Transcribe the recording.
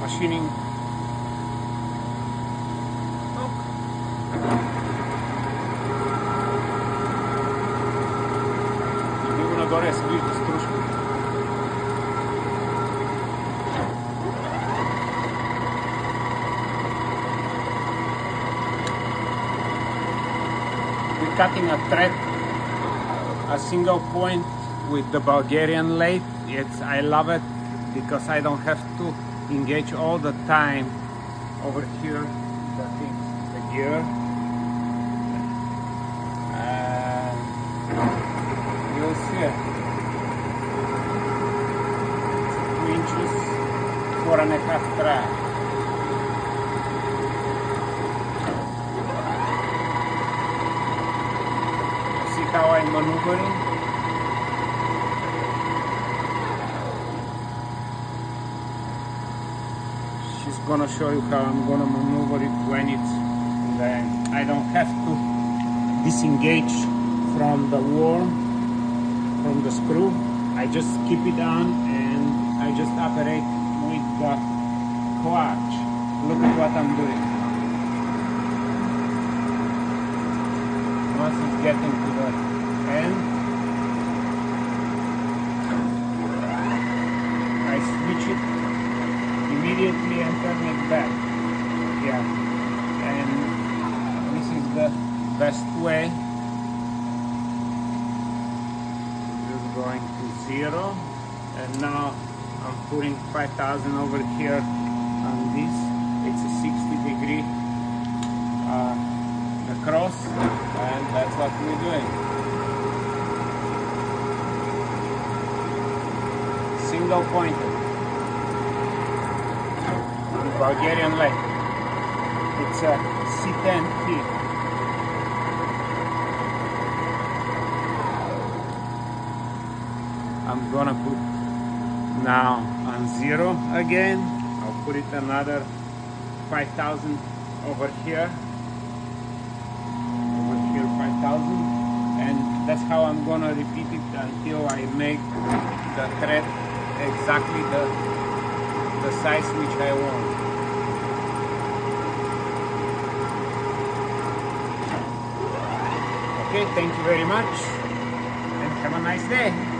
machining Идемо нагоре, се вижда стружка. We're cutting a thread, a single point with the Bulgarian lathe. It's I love it because I don't have to engage all the time over here the the gear. And you'll see it. Two inches, four and a half track. See how I'm maneuvering? She's gonna show you how I'm gonna maneuver it when it's then I don't have to disengage from the worm, from the screw. I just keep it on and I just operate with the clutch. Look at what I'm doing. Once it's getting to the end, I switch it immediately turn back. Yeah. And this is the best way. Just going to zero. And now I'm putting 5000 over here on this. It's a 60 degree uh, across and that's what we're doing. Single pointed. Bulgarian lathe. It's a C10 feet. I'm gonna put now on zero again. I'll put it another 5,000 over here. Over here 5,000 and that's how I'm gonna repeat it until I make the thread exactly the the size which I want. Okay, thank you very much and have a nice day.